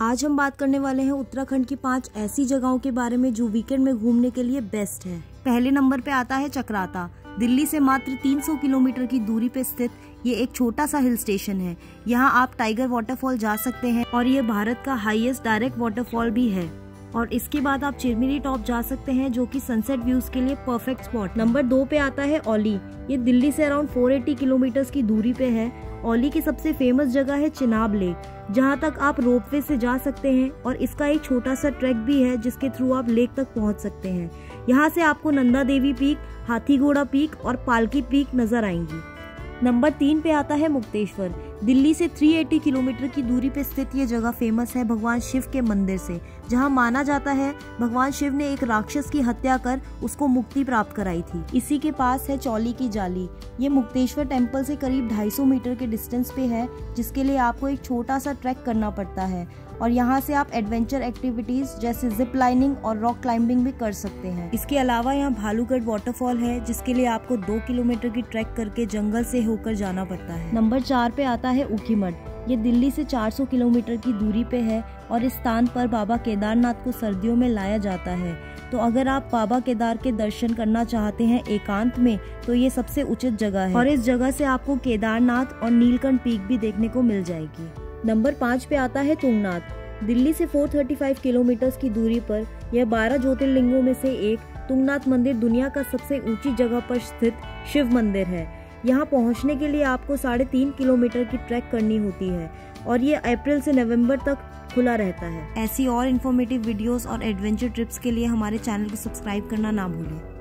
आज हम बात करने वाले हैं उत्तराखंड की पाँच ऐसी जगहों के बारे में जो वीकेंड में घूमने के लिए बेस्ट है। पहले नंबर पे आता है चक्राता। दिल्ली से मात्र 300 किलोमीटर की दूरी पे स्थित ये एक छोटा सा हिल स्टेशन है। यहाँ आप टाइगर वाटरफॉल जा सकते हैं और ये भारत का हाईएस्ट डायरेक्ट वाटरफॉल भी है। और इसके बाद आप चिरमिरी टॉप जा सकते हैं, जो कि सनसेट व्यूज़ के लिए परफेक्ट स्पॉट। नंबर दो पे आता है ओली। ये दिल्ली से अराउंड 480 किलोमीटर की दूरी पे है। ओली की सबसे फ़ेमस जगह है चिनाब लेक जहाँ तक आप रोपवे से जा सकते हैं और इसका एक छोटा सा ट्रैक भी है, जिसके थ्रू आप लेक तक पहुँच सकते हैं। यहाँ से आपको नंदा देवी पीक हाथीघोड़ा पीक और पालकी पीक नज़र आएँगी। नंबर तीन पे आता है मुक्तेश्वर। दिल्ली से 380 किलोमीटर की दूरी पे स्थित ये जगह फ़ेमस है भगवान शिव के मंदिर से, जहाँ माना जाता है भगवान शिव ने एक राक्षस की हत्या कर उसको मुक्ति प्राप्त कराई थी। इसी के पास है चौली की जाली। ये मुक्तेश्वर टेंपल से करीब 250 मीटर के डिस्टेंस पे है, जिसके लिए आपको एक छोटा सा ट्रैक करना पड़ता है। और यहाँ से आप एडवेंचर एक्टिविटीज़ जैसे जिप लाइनिंग और रॉक क्लाइंबिंग भी कर सकते हैं। इसके अलावा यहाँ भालूगढ़ वाटरफॉल है, जिसके लिए आपको दो किलोमीटर की ट्रैक करके जंगल से होकर जाना पड़ता है। नंबर चार पे आता है ऊखीमठ ये दिल्ली से 400 किलोमीटर की दूरी पे है और इस स्थान पर बाबा केदारनाथ को सर्दियों में लाया जाता है। तो अगर आप बाबा केदार के दर्शन करना चाहते हैं एकांत में तो ये सबसे उचित जगह है। और इस जगह से आपको केदारनाथ और नीलकंठ पीक भी देखने को मिल जाएगी। नंबर पाँच पे आता है तुंगनाथ। दिल्ली से 435 किलोमीटर की दूरी पर यह 12 ज्योतिर्लिंगों में से एक तुंगनाथ मंदिर दुनिया का सबसे ऊँची जगह पर स्थित शिव मंदिर है। यहाँ पहुँचने के लिए आपको साढ़े तीन किलोमीटर की ट्रैक करनी होती है और ये अप्रैल से नवंबर तक खुला रहता है। ऐसी और इन्फॉर्मेटिव वीडियोस और एडवेंचर ट्रिप्स के लिए हमारे चैनल को सब्सक्राइब करना ना भूलें।